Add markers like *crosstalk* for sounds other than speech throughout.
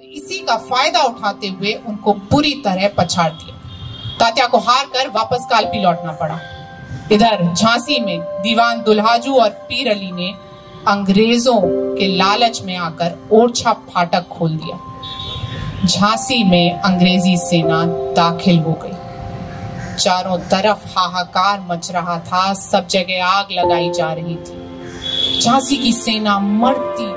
और इसी का फ़ायदा उठाते हुए उनको पूरी तरह पछाड़ दिया। तात्या को हार कर वापस कालपी लौटना पड़ा। इधर झांसी में दीवान दुल्हाजू और पीर अली ने अंग्रेज़ों के लालच में आकर ओरछा फाटक खोल दिया। झांसी में अंग्रेज़ी सेना दाखिल हो गई। चारों तरफ़ हाहाकार मच रहा था, सब जगह आग लगाई जा रही थी। झांसी की सेना मरती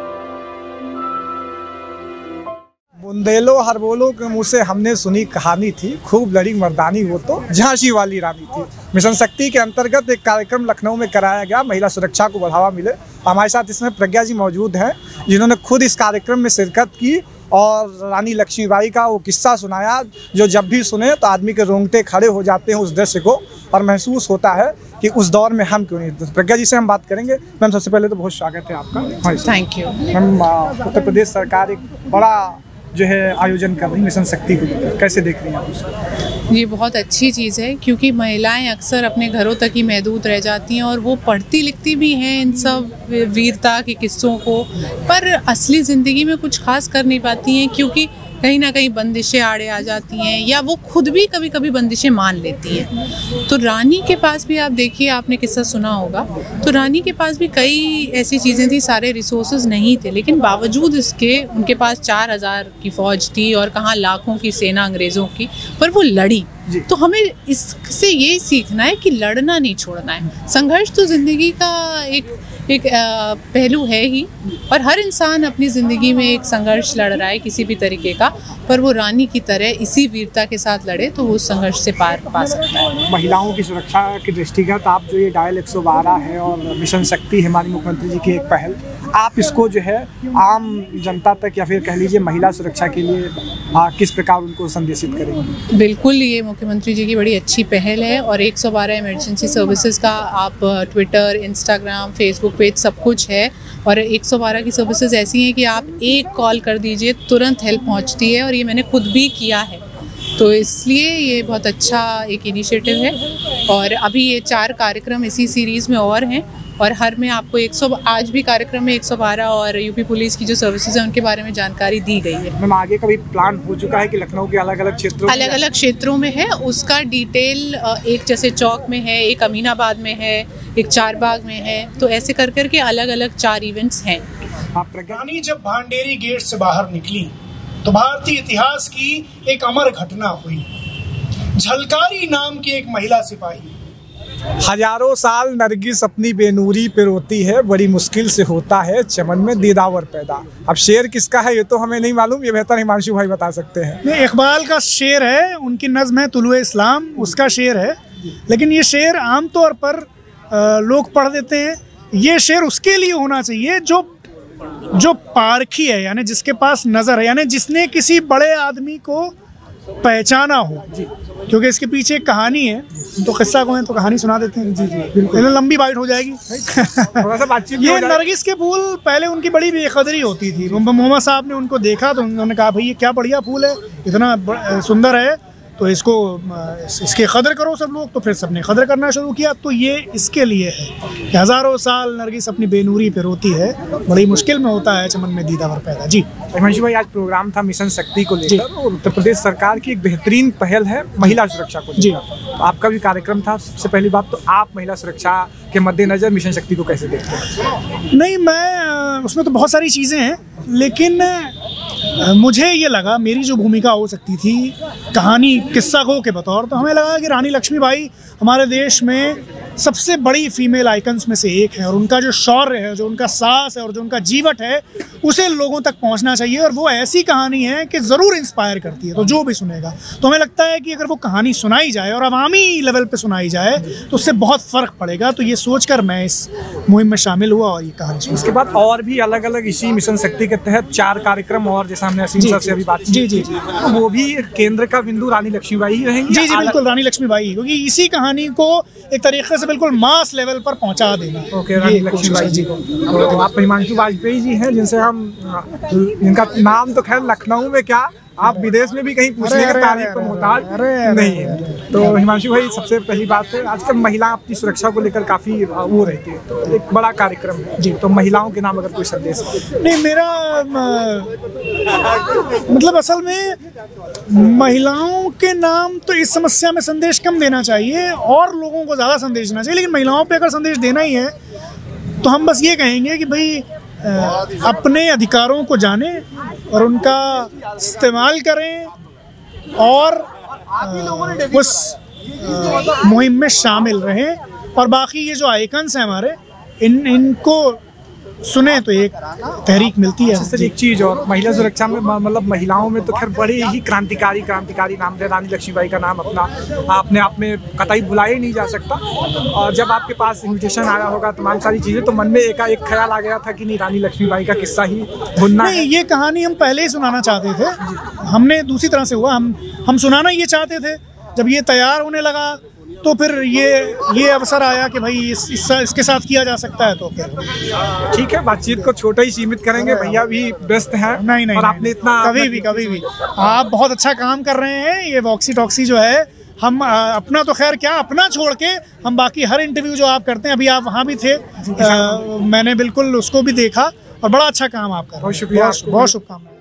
बुंदेलो हरबोलो के मुँह से हमने सुनी कहानी थी खूब लड़ी मर्दानी वो तो झांसी वाली रानी थी। मिशन शक्ति के अंतर्गत एक कार्यक्रम लखनऊ में कराया गया महिला सुरक्षा को बढ़ावा मिले। हमारे साथ इसमें प्रज्ञा जी मौजूद हैं जिन्होंने खुद इस कार्यक्रम में शिरकत की और रानी लक्ष्मीबाई का वो किस्सा सुनाया जो जब भी सुने तो आदमी के रोंगटे खड़े हो जाते हैं उस दृश्य को और महसूस होता है कि उस दौर में हम क्यों नहीं। प्रज्ञा जी से हम बात करेंगे। मैम सबसे पहले तो बहुत स्वागत है आपका। Thank you ma'am Uttar Pradesh सरकार एक बड़ा जो है आयोजन कर रही मिशन शक्ति को कैसे देख रही हैं आप उसको? ये बहुत अच्छी चीज़ है, क्योंकि महिलाएँ अक्सर अपने घरों तक ही महदूद रह जाती हैं और वो पढ़ती लिखती भी हैं इन सब वीरता के किस्सों को, पर असली ज़िंदगी में कुछ खास कर नहीं पाती हैं, क्योंकि कहीं ना कहीं बंदिशें आड़े आ जाती हैं या वो खुद भी कभी कभी बंदिशें मान लेती हैं। तो रानी के पास भी आप देखिए, आपने किस्सा सुना होगा। तो रानी के पास भी कई ऐसी चीज़ें थी, सारे रिसोर्स नहीं थे, लेकिन बावजूद इसके उनके पास चार हज़ार की फ़ौज थी और कहाँ लाखों की सेना अंग्रेज़ों की, पर वो लड़ी। तो हमें इससे ये सीखना है कि लड़ना नहीं छोड़ना है। संघर्ष तो ज़िंदगी का एक एक पहलू है ही। और हर इंसान अपनी ज़िंदगी में एक संघर्ष लड़ रहा है किसी भी तरीके का पर वो रानी की तरह इसी वीरता के साथ लड़े तो वो संघर्ष से पार पा सकता है। महिलाओं की सुरक्षा के दृष्टिगत आप जो ये डायल 112 है और मिशन शक्ति है हमारे मुख्यमंत्री जी की एक पहल आप इसको जो है आम जनता तक या फिर कह लीजिए महिला सुरक्षा के लिए आ, किस प्रकार उनको संदेशित करेंगे? बिल्कुल ये मुख्यमंत्री जी की बड़ी अच्छी पहल है और 112 इमरजेंसी सर्विसेज़ का आप ट्विटर इंस्टाग्राम फेसबुक पेज सब कुछ है और 112 की सर्विसेज़ ऐसी हैं कि आप एक कॉल कर दीजिए तुरंत हेल्प पहुँचती है और ये मैंने खुद भी किया है। तो इसलिए ये बहुत अच्छा एक इनिशिएटिव है। और अभी ये चार कार्यक्रम इसी सीरीज़ में और हैं। और हर में आपको 100 आज भी कार्यक्रम में 112 और यूपी पुलिस की जो सर्विसेज़ हैं उनके बारे में जानकारी दी गई है। मैम आगे का भी प्लान हो चुका है कि लखनऊ के अलग अलग क्षेत्रों अलग अलग क्षेत्रों में है। उसका डिटेल एक जैसे चौक में है एक अमीनाबाद में है एक चार बाग में है। तो ऐसे कर करके अलग अलग चार इवेंट्स हैं। रानी जब भांडेरी गेट से बाहर निकली तो भारतीय इतिहास की एक अमर घटना हुई। झलकारी नाम की एक महिला सिपाही। हज़ारों साल नरगिस अपनी बेनूरी पे रोती है बड़ी मुश्किल से होता है चमन में दीदावर पैदा। अब शेर किसका है ये तो हमें नहीं मालूम ये बेहतर हिमांशु भाई बता सकते हैं। इकबाल का शेर है उनकी नज्म है तुलु इस्लाम उसका शेर है। लेकिन ये शेर आमतौर पर लोग पढ़ देते हैं। ये शेर उसके लिए होना चाहिए जो जो पारखी है यानी जिसके पास नज़र है यानी जिसने किसी बड़े आदमी को पहचाना हो। क्योंकि इसके पीछे एक कहानी है तो किस्सा को है तो कहानी सुना देते हैं। जी जी बिल्कुल। लंबी बाइट हो जाएगी। *laughs* थोड़ा सा बातचीत ये नरगिस के फूल पहले उनकी बड़ी बेकदरी होती थी। मोहम्मद साहब ने उनको देखा तो उन्होंने कहा भाई ये क्या बढ़िया फूल है इतना सुंदर है तो इसको, इसके कदर करो सब लोग तो फिर सबने कदर करना शुरू किया। तो ये इसके लिए है कि हज़ारों साल नरगिस अपनी बेनूरी पे रोती है। बड़ी मुश्किल में होता है चमन में दीदावर पैदा। जी। हिमांशु भाई आज प्रोग्राम था मिशन शक्ति को लेकर और उत्तर प्रदेश सरकार की एक बेहतरीन पहल है महिला सुरक्षा को जी। तो आपका भी कार्यक्रम था। सबसे पहली बात तो आप महिला सुरक्षा के मद्देनजर मिशन शक्ति को कैसे देखते हैं? नहीं मैं उसमें तो बहुत सारी चीज़ें हैं लेकिन मुझे ये लगा मेरी जो भूमिका हो सकती थी कहानी किस्सा गो के बतौर तो हमें लगा कि रानी लक्ष्मीबाई हमारे देश में सबसे बड़ी फीमेल आइकन्स में से एक है और उनका जो शौर्य है जो उनका साहस है और जो उनका जीवट है उसे लोगों तक पहुँचना चाहिए और वो ऐसी कहानी है कि ज़रूर इंस्पायर करती है तो जो भी सुनेगा। तो हमें लगता है कि अगर वो कहानी सुनाई जाए और अवामी लेवल पे सुनाई जाए तो उससे बहुत फ़र्क पड़ेगा। तो ये सोच मैं इस मुहिम में शामिल हुआ और ये कहानी उसके बाद और भी अलग अलग इसी मिशन शक्ति के तहत चार कार्यक्रम और जैसा हमने असीम सर से अभी बात जी जी जी। तो वो भी केंद्र का बिंदु रानी लक्ष्मीबाई ही रहेंगी जी जी बिल्कुल रानी लक्ष्मी लक्ष्मीबाई क्योंकि इसी कहानी को एक तरीके से बिल्कुल मास लेवल पर पहुँचा देना। ओके रानी लक्ष्मीबाई जी को। तो आप हिमांशु वाजपेयी जी हैं जिनसे हम जिनका नाम तो खैर लखनऊ में क्या आप विदेश में भी कहीं पूछने के तारीफ़ अरे, मोहताज नहीं है। तो हिमांशु भाई सबसे पहली बात है आजकल महिला अपनी सुरक्षा को लेकर काफ़ी वो रहती है तो एक बड़ा कार्यक्रम है। जी। तो महिलाओं के नाम अगर कोई संदेश नहीं मेरा अ, मतलब असल में महिलाओं के नाम तो इस समस्या में संदेश कम देना चाहिए और लोगों को ज़्यादा संदेश देना चाहिए लेकिन महिलाओं पर अगर संदेश देना ही है तो हम बस ये कहेंगे कि भाई अपने अधिकारों को जानें और उनका इस्तेमाल करें और उस मुहिम में शामिल रहें। और बाकी ये जो आइकन्स हैं हमारे, इन, इनको सुने तो एक तहरीक मिलती है। सर एक चीज़ और महिला सुरक्षा में मतलब महिलाओं में तो खैर बड़े ही क्रांतिकारी क्रांतिकारी नाम थे। रानी लक्ष्मीबाई का नाम अपना अपने आप में कतई बुलाया ही नहीं जा सकता। और जब आपके पास इन्विटेशन आया होगा तमाम सारी चीज़ें तो मन में एक एक ख्याल आ गया था कि नहीं रानी लक्ष्मीबाई का किस्सा ही भुनना नहीं ये कहानी हम पहले ही सुनाना चाहते थे। हमने दूसरी तरह से हुआ हम हम सुनाना ये चाहते थे। जब ये तैयार होने लगा तो फिर ये ये अवसर आया कि भाई इस, इस इसके साथ किया जा सकता है तो फिर। ठीक है बातचीत को छोटा ही सीमित करेंगे भैया भी व्यस्त हैं नहीं नहीं और नहीं, आपने इतना कभी भी कभी भी। आप बहुत अच्छा काम कर रहे हैं ये वॉक्सी टॉक्सी जो है हम अपना तो खैर क्या अपना छोड़ के हम बाकी हर इंटरव्यू जो आप करते हैं अभी आप वहाँ भी थे मैंने बिल्कुल उसको भी देखा और बड़ा अच्छा काम आप कर रहे हैं। बहुत शुक्रिया। बहुत शुभकामनाएँ।